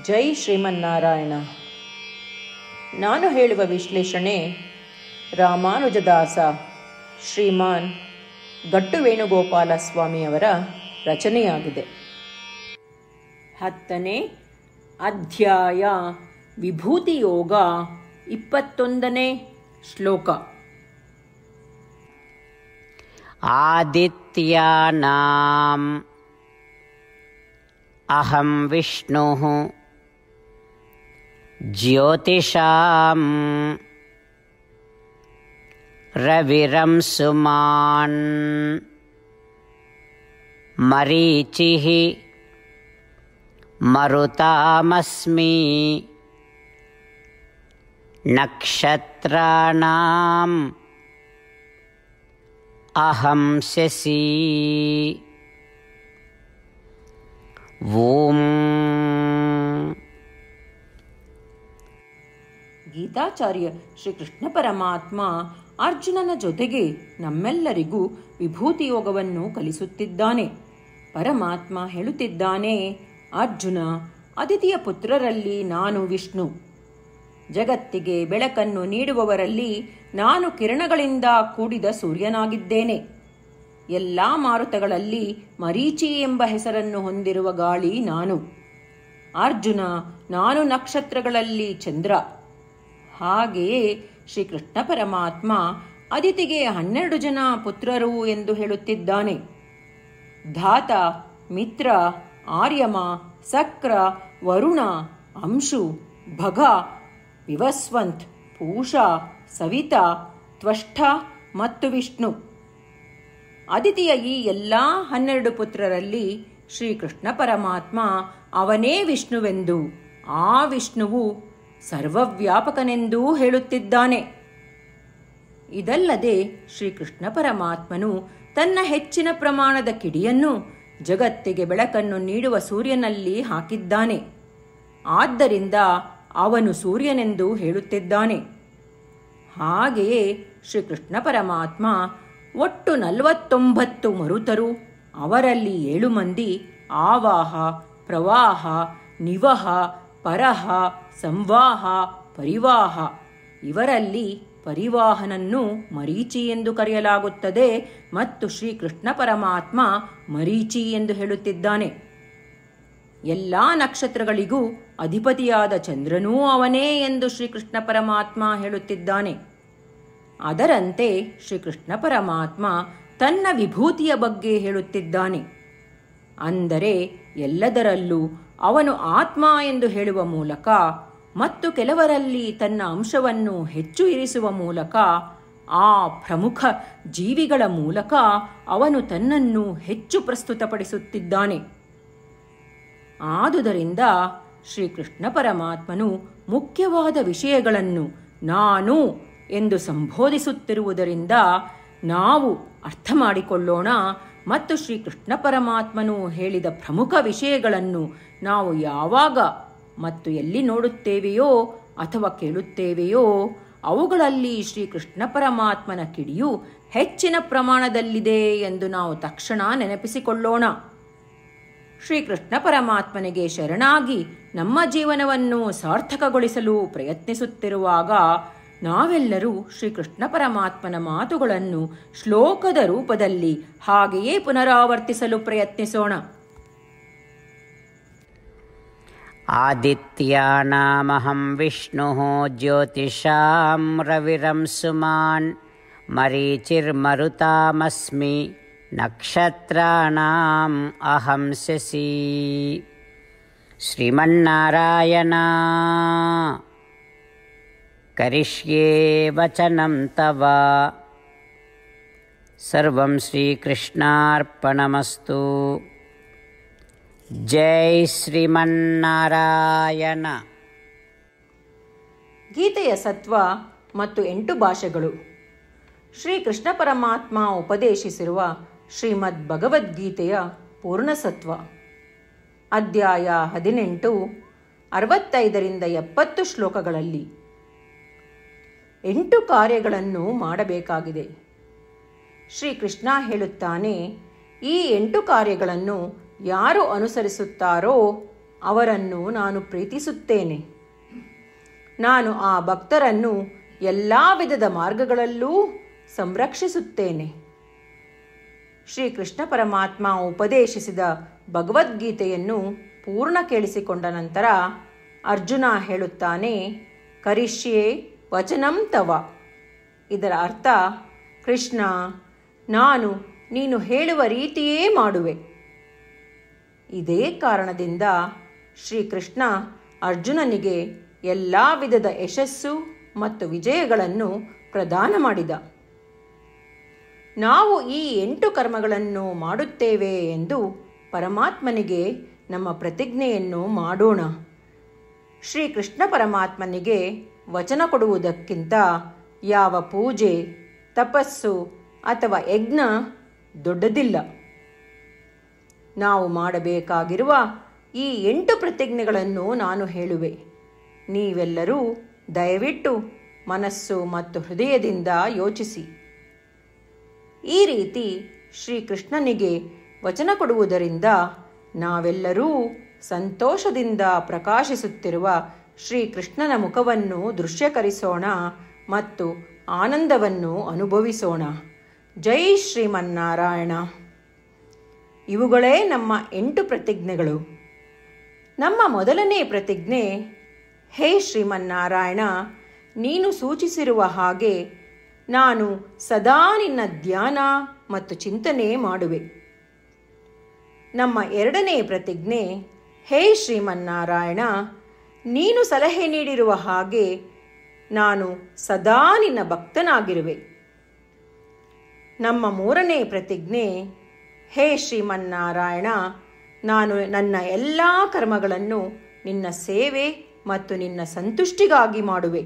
ಜೈ ಶ್ರೀಮನ್ನಾರಾಯಣ. ನಾನು ಹೇಳುವ ವಿಶ್ಲೇಷಣೆ ರಾಮಾನುಜದಾಸ ಶ್ರೀಮಾನ್ ಗಟ್ಟು ವೇಣುಗೋಪಾಲ ಸ್ವಾಮಿಯವರ ರಚನೆಯಾಗಿದೆ. ಹತ್ತನೇ ಅಧ್ಯಾಯ ವಿಭೂತಿಯೋಗ ಇಪ್ಪತ್ತೊಂದನೇ ಶ್ಲೋಕ. ಆದಿತ್ಯಾನಾಂ ಅಹಂ ವಿಷ್ಣು ज्योतिषां रविरं सुमान् मरीचिः मरुतामस्मि नक्षत्राणाम् अहं शशी ॐ ಗೀತಾಚಾರ್ಯ ಶ್ರೀಕೃಷ್ಣ ಪರಮಾತ್ಮ ಅರ್ಜುನನ ಜೊತೆಗೆ ನಮ್ಮೆಲ್ಲರಿಗೂ ವಿಭೂತಿ ಯೋಗವನ್ನು ಕಲಿಸುತ್ತಿದ್ದಾನೆ. ಪರಮಾತ್ಮ ಹೇಳುತ್ತಿದ್ದಾನೆ, ಅರ್ಜುನ, ಅದಿತಿಯ ಪುತ್ರರಲ್ಲಿ ನಾನು ವಿಷ್ಣು. ಜಗತ್ತಿಗೆ ಬೆಳಕನ್ನು ನೀಡುವವರಲ್ಲಿ ನಾನು ಕಿರಣಗಳಿಂದ ಕೂಡಿದ ಸೂರ್ಯನಾಗಿದ್ದೇನೆ. ಎಲ್ಲ ಮಾರುತಗಳಲ್ಲಿ ಮರೀಚಿ ಎಂಬ ಹೆಸರನ್ನು ಹೊಂದಿರುವ ಗಾಳಿ ನಾನು. ಅರ್ಜುನ, ನಾನು ನಕ್ಷತ್ರಗಳಲ್ಲಿ ಚಂದ್ರ. ಹಾಗೆಯೇ ಶ್ರೀಕೃಷ್ಣ ಪರಮಾತ್ಮ ಅದಿತಿಗೆ ಹನ್ನೆರಡು ಜನ ಪುತ್ರರು ಎಂದು ಹೇಳುತ್ತಿದ್ದಾನೆ. ಧಾತ, ಮಿತ್ರ, ಆರ್ಯಮ, ಸಕ್ರ, ವರುಣ, ಅಂಶು, ಭಗ, ವಿವಸ್ವಂತ್, ಪೂಷಾ, ಸವಿತಾ, ತ್ವಷ್ಟ ಮತ್ತು ವಿಷ್ಣು. ಅದಿತಿಯ ಈ ಎಲ್ಲ ಹನ್ನೆರಡು ಪುತ್ರರಲ್ಲಿ ಶ್ರೀಕೃಷ್ಣ ಪರಮಾತ್ಮ ಅವನೇ ವಿಷ್ಣುವೆಂದು. ಆ ವಿಷ್ಣುವು ಸರ್ವವ್ಯಾಪಕನೆಂದೂ ಹೇಳುತ್ತಿದ್ದಾನೆ. ಇದಲ್ಲದೆ ಶ್ರೀಕೃಷ್ಣ ಪರಮಾತ್ಮನು ತನ್ನ ಹೆಚ್ಚಿನ ಪ್ರಮಾಣದ ಕಿಡಿಯನ್ನು ಜಗತ್ತಿಗೆ ಬೆಳಕನ್ನು ನೀಡುವ ಸೂರ್ಯನಲ್ಲಿ ಹಾಕಿದ್ದಾನೆ. ಆದ್ದರಿಂದ ಅವನು ಸೂರ್ಯನೆಂದು ಹೇಳುತ್ತಿದ್ದಾನೆ. ಹಾಗೆಯೇ ಶ್ರೀಕೃಷ್ಣ ಪರಮಾತ್ಮ ಒಟ್ಟು ನಲವತ್ತೊಂಬತ್ತು ಮರುತರು ಅವರಲ್ಲಿ ಏಳು ಮಂದಿ ಆವಾಹ, ಪ್ರವಾಹ, ನಿವಹ, ಪರಹ ಸಂವಾಹ, ಪರಿವಾಹ. ಇವರಲ್ಲಿ ಪರಿವಾಹನನ್ನು ಮರೀಚಿ ಎಂದು ಕರೆಯಲಾಗುತ್ತದೆ ಮತ್ತು ಶ್ರೀಕೃಷ್ಣ ಪರಮಾತ್ಮ ಮರೀಚಿ ಎಂದು ಹೇಳುತ್ತಿದ್ದಾನೆ. ಎಲ್ಲ ನಕ್ಷತ್ರಗಳಿಗೂ ಅಧಿಪತಿಯಾದ ಚಂದ್ರನೂ ಅವನೇ ಎಂದು ಶ್ರೀಕೃಷ್ಣ ಪರಮಾತ್ಮ ಹೇಳುತ್ತಿದ್ದಾನೆ. ಅದರಂತೆ ಶ್ರೀಕೃಷ್ಣ ಪರಮಾತ್ಮ ತನ್ನ ವಿಭೂತಿಯ ಬಗ್ಗೆ ಹೇಳುತ್ತಿದ್ದಾನೆ. ಅಂದರೆ ಎಲ್ಲದರಲ್ಲೂ ಅವನು ಆತ್ಮ ಎಂದು ಹೇಳುವ ಮೂಲಕ ಮತ್ತು ಕೆಲವರಲ್ಲಿ ತನ್ನ ಅಂಶವನ್ನು ಹೆಚ್ಚು ಇರಿಸುವ ಮೂಲಕ ಆ ಪ್ರಮುಖ ಜೀವಿಗಳ ಮೂಲಕ ಅವನು ತನ್ನನ್ನು ಹೆಚ್ಚು ಪ್ರಸ್ತುತಪಡಿಸುತ್ತಿದ್ದಾನೆ. ಆದುದರಿಂದ ಶ್ರೀಕೃಷ್ಣ ಪರಮಾತ್ಮನು ಮುಖ್ಯವಾದ ವಿಷಯಗಳನ್ನು ನಾನು ಎಂದು ಸಂಬೋಧಿಸುತ್ತಿರುವುದರಿಂದ ನಾವು ಅರ್ಥ ಮಾಡಿಕೊಳ್ಳೋಣ ಮತ್ತು ಶ್ರೀಕೃಷ್ಣ ಪರಮಾತ್ಮನು ಹೇಳಿದ ಪ್ರಮುಖ ವಿಷಯಗಳನ್ನು ನಾವು ಯಾವಾಗ ಮತ್ತು ಎಲ್ಲಿ ನೋಡುತ್ತೇವೆಯೋ ಅಥವಾ ಕೇಳುತ್ತೇವೆಯೋ ಅವುಗಳಲ್ಲಿ ಶ್ರೀಕೃಷ್ಣ ಪರಮಾತ್ಮನ ಕಿಡಿಯು ಹೆಚ್ಚಿನ ಪ್ರಮಾಣದಲ್ಲಿದೆ ಎಂದು ನಾವು ತಕ್ಷಣ ನೆನಪಿಸಿಕೊಳ್ಳೋಣ. ಶ್ರೀಕೃಷ್ಣ ಪರಮಾತ್ಮನಿಗೆ ಶರಣಾಗಿ ನಮ್ಮ ಜೀವನವನ್ನು ಸಾರ್ಥಕಗೊಳಿಸಲು ಪ್ರಯತ್ನಿಸುತ್ತಿರುವಾಗ ನಾವೆಲ್ಲರೂ ಶ್ರೀಕೃಷ್ಣ ಪರಮಾತ್ಮನ ಮಾತುಗಳನ್ನು ಶ್ಲೋಕದ ರೂಪದಲ್ಲಿ ಹಾಗೆಯೇ ಪುನರಾವರ್ತಿಸಲು ಪ್ರಯತ್ನಿಸೋಣ आदित्यानामहं विष्णुः ज्योतिषां रविरं सुमान् मरीचिर्मरुतामस्मि नक्षत्राणाम् अहं शशी श्रीमन्नारायण करिष्ये वचनं तव सर्वं श्रीकृष्णार्पणमस्तु ಜೈ ಶ್ರೀಮನ್ನಾರಾಯಣ ಗೀತೆಯ ಸತ್ವ ಮತ್ತು ಎಂಟು ಭಾಷೆಗಳು ಶ್ರೀಕೃಷ್ಣ ಪರಮಾತ್ಮ ಉಪದೇಶಿಸಿರುವ ಶ್ರೀಮದ್ ಭಗವದ್ಗೀತೆಯ ಪೂರ್ಣಸತ್ವ ಅಧ್ಯಾಯ ಹದಿನೆಂಟು ಅರವತ್ತೈದರಿಂದ ಎಪ್ಪತ್ತು ಶ್ಲೋಕಗಳಲ್ಲಿ ಎಂಟು ಕಾರ್ಯಗಳನ್ನು ಮಾಡಬೇಕಾಗಿದೆ. ಶ್ರೀಕೃಷ್ಣ ಹೇಳುತ್ತಾನೆ, ಈ ಎಂಟು ಕಾರ್ಯಗಳನ್ನು ಯಾರು ಅನುಸರಿಸುತ್ತಾರೋ ಅವರನ್ನು ನಾನು ಪ್ರೀತಿಸುತ್ತೇನೆ. ನಾನು ಆ ಭಕ್ತರನ್ನು ಎಲ್ಲ ವಿಧದ ಮಾರ್ಗಗಳಲ್ಲೂ ಸಂರಕ್ಷಿಸುತ್ತೇನೆ. ಶ್ರೀಕೃಷ್ಣ ಪರಮಾತ್ಮ ಉಪದೇಶಿಸಿದ ಭಗವದ್ಗೀತೆಯನ್ನು ಪೂರ್ಣ ಕೇಳಿಸಿಕೊಂಡ ನಂತರ ಅರ್ಜುನ ಹೇಳುತ್ತಾನೆ, ಕರಿಷ್ಯೆ ವಚನಂ ತವ. ಇದರ ಅರ್ಥ, ಕೃಷ್ಣ, ನಾನು ನೀನು ಹೇಳುವ ರೀತಿಯೇ ಮಾಡುವೆ. ಇದೇ ಕಾರಣದಿಂದ ಶ್ರೀಕೃಷ್ಣ ಅರ್ಜುನನಿಗೆ ಎಲ್ಲ ವಿಧದ ಯಶಸ್ಸು ಮತ್ತು ವಿಜಯಗಳನ್ನು ಪ್ರದಾನ ಮಾಡಿದ. ನಾವು ಈ ಎಂಟು ಕರ್ಮಗಳನ್ನು ಮಾಡುತ್ತೇವೆ ಎಂದು ಪರಮಾತ್ಮನಿಗೆ ನಮ್ಮ ಪ್ರತಿಜ್ಞೆಯನ್ನು ಮಾಡೋಣ. ಶ್ರೀಕೃಷ್ಣ ಪರಮಾತ್ಮನಿಗೆ ವಚನ ಕೊಡುವುದಕ್ಕಿಂತ ಯಾವ ಪೂಜೆ, ತಪಸ್ಸು ಅಥವಾ ಯಜ್ಞ ದೊಡ್ಡದಿಲ್ಲ. ನಾವು ಮಾಡಬೇಕಾಗಿರುವ ಈ ಎಂಟು ಪ್ರತಿಜ್ಞೆಗಳನ್ನು ನಾನು ಹೇಳುವೆ. ನೀವೆಲ್ಲರೂ ದಯವಿಟ್ಟು ಮನಸ್ಸು ಮತ್ತು ಹೃದಯದಿಂದ ಯೋಚಿಸಿ. ಈ ರೀತಿ ಶ್ರೀಕೃಷ್ಣನಿಗೆ ವಚನ ಕೊಡುವುದರಿಂದ ನಾವೆಲ್ಲರೂ ಸಂತೋಷದಿಂದ ಪ್ರಕಾಶಿಸುತ್ತಿರುವ ಶ್ರೀಕೃಷ್ಣನ ಮುಖವನ್ನು ದೃಶ್ಯಕರಿಸೋಣ ಮತ್ತು ಆನಂದವನ್ನು ಅನುಭವಿಸೋಣ. ಜೈ ಶ್ರೀಮನ್ನಾರಾಯಣ. ಇವುಗಳೇ ನಮ್ಮ ಎಂಟು ಪ್ರತಿಜ್ಞೆಗಳು. ನಮ್ಮ ಮೊದಲನೇ ಪ್ರತಿಜ್ಞೆ, ಹೇ ಶ್ರೀಮನ್ನಾರಾಯಣ, ನೀನು ಸೂಚಿಸಿರುವ ಹಾಗೆ ನಾನು ಸದಾ ನಿನ್ನ ಧ್ಯಾನ ಮತ್ತು ಚಿಂತನೆ ಮಾಡುವೆ. ನಮ್ಮ ಎರಡನೇ ಪ್ರತಿಜ್ಞೆ, ಹೇ ಶ್ರೀಮನ್ನಾರಾಯಣ ನೀನು ಸಲಹೆ ನೀಡಿರುವ ಹಾಗೆ ನಾನು ಸದಾ ನಿನ್ನ ಭಕ್ತನಾಗಿರುವೆ. ನಮ್ಮ ಮೂರನೇ ಪ್ರತಿಜ್ಞೆ, ಹೇ ಶ್ರೀಮನ್ನಾರಾಯಣ, ನಾನು ನನ್ನ ಎಲ್ಲ ಕರ್ಮಗಳನ್ನು ನಿನ್ನ ಸೇವೆ ಮತ್ತು ನಿನ್ನ ಸಂತುಷ್ಟಿಗಾಗಿ ಮಾಡುವೆ.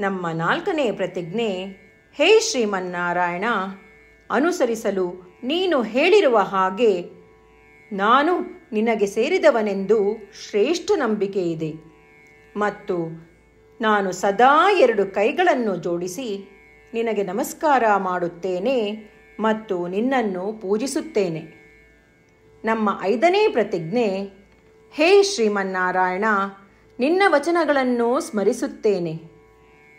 ನಮ್ಮ ನಾಲ್ಕನೇ ಪ್ರತಿಜ್ಞೆ, ಹೇ ಶ್ರೀಮನ್ನಾರಾಯಣ, ಅನುಸರಿಸಲು ನೀನು ಹೇಳಿರುವ ಹಾಗೆ ನಾನು ನಿನಗೆ ಸೇರಿದವನೆಂದು ಶ್ರೇಷ್ಠ ನಂಬಿಕೆ ಇದೆ. ಮತ್ತು ನಾನು ಸದಾ ಎರಡು ಕೈಗಳನ್ನು ಜೋಡಿಸಿ ನಿನಗೆ ನಮಸ್ಕಾರ ಮಾಡುತ್ತೇನೆ ಮತ್ತು ನಿನ್ನನ್ನು ಪೂಜಿಸುತ್ತೇನೆ. ನಮ್ಮ ಐದನೇ ಪ್ರತಿಜ್ಞೆ, ಹೇ ಶ್ರೀಮನ್ನಾರಾಯಣ, ನಿನ್ನ ವಚನಗಳನ್ನು ಸ್ಮರಿಸುತ್ತೇನೆ.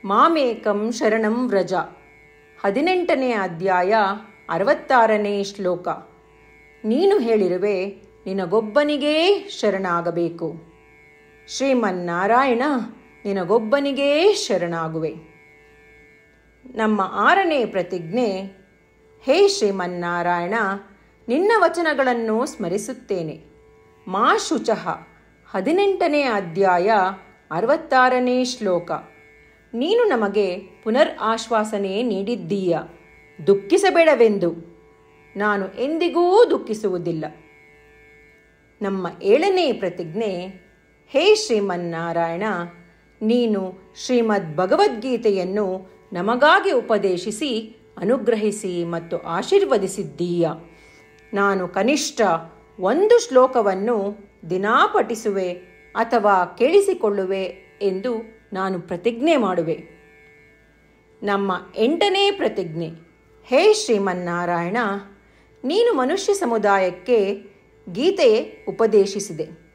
ಮಾಮೇಕಂ ಶರಣಂ ವ್ರಜ. ಹದಿನೆಂಟನೇ ಅಧ್ಯಾಯ ಅರವತ್ತಾರನೇ ಶ್ಲೋಕ. ನೀನು ಹೇಳಿರುವೆ ನಿನಗೊಬ್ಬನಿಗೇ ಶರಣಾಗಬೇಕು. ಶ್ರೀಮನ್ನಾರಾಯಣ, ನಿನಗೊಬ್ಬನಿಗೇ ಶರಣಾಗುವೆ. ನಮ್ಮ ಆರನೇ ಪ್ರತಿಜ್ಞೆ, ಹೇ ಶ್ರೀಮನ್ನಾರಾಯಣ, ನಿನ್ನ ವಚನಗಳನ್ನು ಸ್ಮರಿಸುತ್ತೇನೆ. ಮಾ ಶುಚಃ, ಹದಿನೆಂಟನೇ ಅಧ್ಯಾಯ, ಅರವತ್ತಾರನೇ ಶ್ಲೋಕ. ನೀನು ನಮಗೆ ಪುನರ್ ಆಶ್ವಾಸನೆ ನೀಡಿದ್ದೀಯ. ದುಃಖಿಸಬೇಡವೆಂದು. ನಾನು ಎಂದಿಗೂ ದುಃಖಿಸುವುದಿಲ್ಲ. ನಮ್ಮ ಏಳನೇ ಪ್ರತಿಜ್ಞೆ, ಹೇ ಶ್ರೀಮನ್ನಾರಾಯಣ, ನೀನು ಶ್ರೀಮದ್ ಭಗವದ್ಗೀತೆಯನ್ನು ನಮಗಾಗಿ ಉಪದೇಶಿಸಿ, ಅನುಗ್ರಹಿಸಿ ಮತ್ತು ಆಶೀರ್ವದಿಸಿದ್ದೀಯ. ನಾನು ಕನಿಷ್ಠ ಒಂದು ಶ್ಲೋಕವನ್ನು ದಿನಾ ಪಠಿಸುವೆ ಅಥವಾ ಕೇಳಿಸಿಕೊಳ್ಳುವೆ ಎಂದು ನಾನು ಪ್ರತಿಜ್ಞೆ ಮಾಡುವೆ. ನಮ್ಮ ಎಂಟನೇ ಪ್ರತಿಜ್ಞೆ, ಹೇ ಶ್ರೀಮನ್ನಾರಾಯಣ, ನೀನು ಮನುಷ್ಯ ಸಮುದಾಯಕ್ಕೆ ಗೀತೆ ಉಪದೇಶಿಸಿದೆ.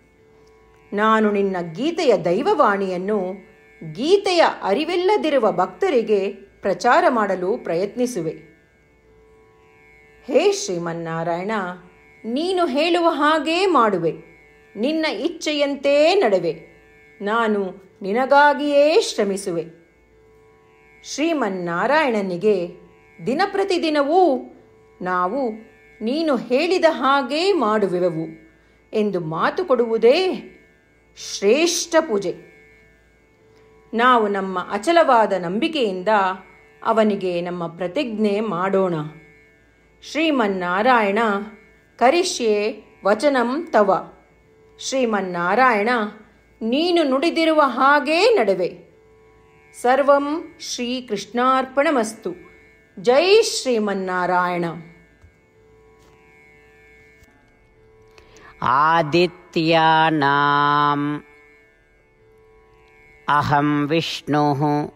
ನಾನು ನಿನ್ನ ಗೀತೆಯ ದೈವವಾಣಿಯನ್ನು ಗೀತೆಯ ಅರಿವಿಲ್ಲದಿರುವ ಭಕ್ತರಿಗೆ ಪ್ರಚಾರ ಮಾಡಲು ಪ್ರಯತ್ನಿಸುವೆ. ಹೇ ಶ್ರೀಮನ್ನಾರಾಯಣ, ನೀನು ಹೇಳುವ ಹಾಗೇ ಮಾಡುವೆ. ನಿನ್ನ ಇಚ್ಛೆಯಂತೆ ನಡೆವೆ. ನಾನು ನಿನಗಾಗಿಯೇ ಶ್ರಮಿಸುವೆ. ಶ್ರೀಮನ್ನಾರಾಯಣನಿಗೆ ದಿನಪ್ರತಿದಿನವೂ ನಾವು ನೀನು ಹೇಳಿದ ಹಾಗೆ ಮಾಡುವೆವು ಎಂದು ಮಾತು ಕೊಡುವುದೇ ಶ್ರೇಷ್ಠ ಪೂಜೆ. ನಾವು ನಮ್ಮ ಅಚಲವಾದ ನಂಬಿಕೆಯಿಂದ ಅವನಿಗೆ ನಮ್ಮ ಪ್ರತಿಜ್ಞೆ ಮಾಡೋಣ. ಶ್ರೀಮನ್ನಾರಾಯಣ ಕರಿಷ್ಯೆ ವಚನಂ ತವ. ಶ್ರೀಮನ್ನಾರಾಯಣ, ನೀನು ನುಡಿದಿರುವ ಹಾಗೇ ನಡುವೆ. ಸರ್ವಂ ಶ್ರೀಕೃಷ್ಣಾರ್ಪಣಮಸ್ತು. ಜೈ ಶ್ರೀಮನ್ನಾರಾಯಣ. आदित्यानाम्। अहं विष्णुः।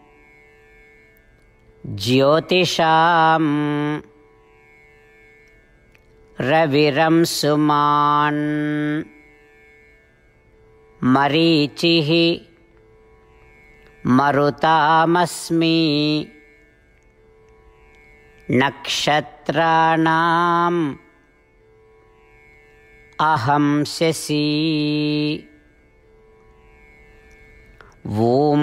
ज्योतिषां रविरं सुमान् मरीचिः। मरुतामस्मि। नक्षत्राणाम् अहं शशि। ॐ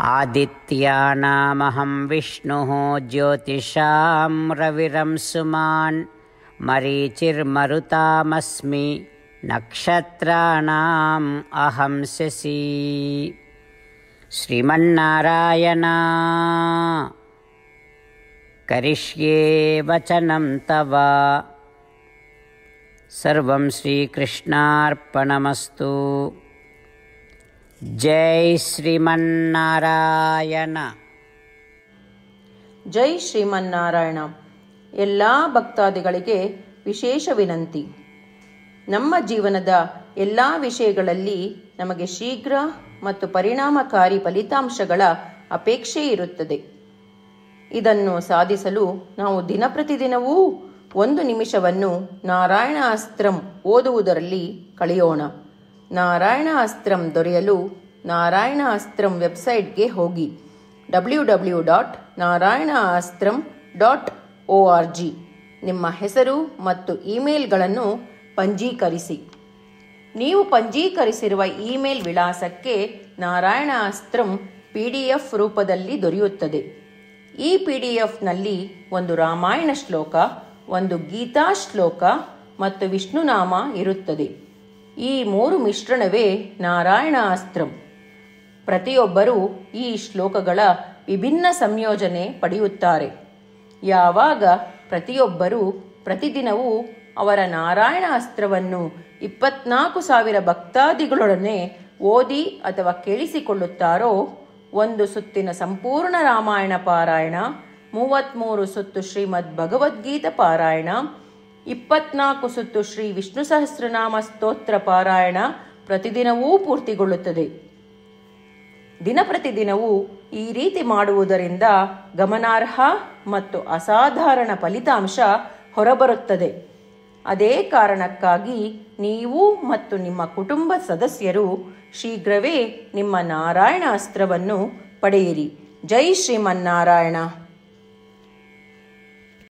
आदित्यानामहं विष्णुः ज्योतिषां रविरंसुमान् मरीचिर्मरुतामस्मि नक्षत्राणाम् अहं शशि। श्रीमन्नारायणा करिष्ये वचनं तव सर्वं श्रीकृष्णार्पणमस्तु जय श्रीमन्नारायण ಜೈ ಶ್ರೀಮನ್ನಾರಾಯಣ ಎಲ್ಲ ಭಕ್ತಾದಿಗಳಿಗೆ ವಿಶೇಷ ವಿನಂತಿ ನಮ್ಮ ಜೀವನದ ಎಲ್ಲ ವಿಷಯಗಳಲ್ಲಿ ನಮಗೆ ಶೀಘ್ರ ಮತ್ತು ಪರಿಣಾಮಕಾರಿ ಫಲಿತಾಂಶಗಳ ಅಪೇಕ್ಷೆ ಇರುತ್ತದೆ ಇದನ್ನು ಸಾಧಿಸಲು ನಾವು ದಿನಪ್ರತಿದಿನವೂ ಒಂದು ನಿಮಿಷವನ್ನು ನಾರಾಯಣ ಅಸ್ತ್ರಂ ಓದುವುದರಲ್ಲಿ ಕಳೆಯೋಣ. ನಾರಾಯಣ ಅಸ್ತ್ರಂ ದೊರೆಯಲು ನಾರಾಯಣ ಅಸ್ತ್ರಂ ವೆಬ್ಸೈಟ್ಗೆ ಹೋಗಿ. W W dot Narayana Astram dot O R G ನಿಮ್ಮ ಹೆಸರು ಮತ್ತು ಇಮೇಲ್ಗಳನ್ನು ಪಂಜೀಕರಿಸಿ. ನೀವು ಪಂಜೀಕರಿಸಿರುವ ಇಮೇಲ್ ವಿಳಾಸಕ್ಕೆ Narayana Astram P D F ರೂಪದಲ್ಲಿ ದೊರೆಯುತ್ತದೆ. ಈ ಪಿ ಡಿ ಎಫ್ನಲ್ಲಿ ಒಂದು ರಾಮಾಯಣ ಶ್ಲೋಕ, ಒಂದು ಗೀತಾ ಶ್ಲೋಕ ಮತ್ತು ವಿಷ್ಣುನಾಮ ಇರುತ್ತದೆ. ಈ ಮೂರು ಮಿಶ್ರಣವೇ ನಾರಾಯಣ ಅಸ್ತ್ರಂ ಪ್ರತಿಯೊಬ್ಬರೂ ಈ ಶ್ಲೋಕಗಳ ವಿಭಿನ್ನ ಸಂಯೋಜನೆ ಪಡೆಯುತ್ತಾರೆ. ಯಾವಾಗ ಪ್ರತಿಯೊಬ್ಬರೂ ಪ್ರತಿದಿನವೂ ಅವರ ನಾರಾಯಣ ಅಸ್ತ್ರವನ್ನು ಇಪ್ಪತ್ನಾಲ್ಕು ಸಾವಿರ ಭಕ್ತಾದಿಗಳೊಡನೆ ಓದಿ ಅಥವಾ ಕೇಳಿಸಿಕೊಳ್ಳುತ್ತಾರೋ ಒಂದು ಸುತ್ತಿನ ಸಂಪೂರ್ಣ ರಾಮಾಯಣ ಪಾರಾಯಣ ಮೂವತ್ತ್ಮೂರು ಸುತ್ತು ಶ್ರೀಮದ್ ಭಗವದ್ಗೀತ ಪಾರಾಯಣ, ಇಪ್ಪತ್ನಾಲ್ಕು ಸುತ್ತು ಶ್ರೀ ವಿಷ್ಣು ಸಹಸ್ರನಾಮ ಸ್ತೋತ್ರ ಪಾರಾಯಣ ಪ್ರತಿದಿನವೂ ಪೂರ್ತಿಗೊಳ್ಳುತ್ತದೆ. ದಿನ ಪ್ರತಿದಿನವೂ ಈ ರೀತಿ ಮಾಡುವುದರಿಂದ ಗಮನಾರ್ಹ ಮತ್ತು ಅಸಾಧಾರಣ ಫಲಿತಾಂಶ ಹೊರಬರುತ್ತದೆ. ಅದೇ ಕಾರಣಕ್ಕಾಗಿ ನೀವು ಮತ್ತು ನಿಮ್ಮ ಕುಟುಂಬ ಸದಸ್ಯರು ಶೀಘ್ರವೇ ನಿಮ್ಮ ನಾರಾಯಣ ಅಸ್ತ್ರವನ್ನು ಪಡೆಯಿರಿ. ಜೈ ಶ್ರೀಮನ್ನಾರಾಯಣ.